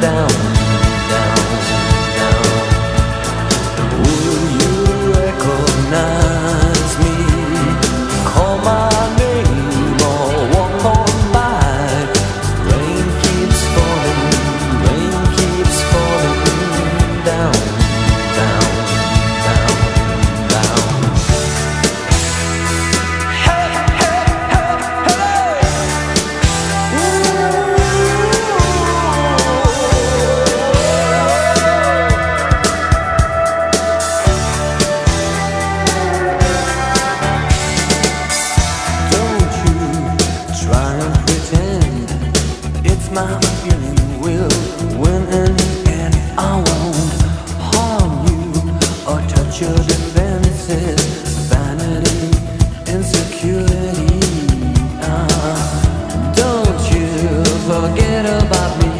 down. my feeling will win. I won't harm you or touch your defenses. Vanity, insecurity. Uh, don't you forget about me.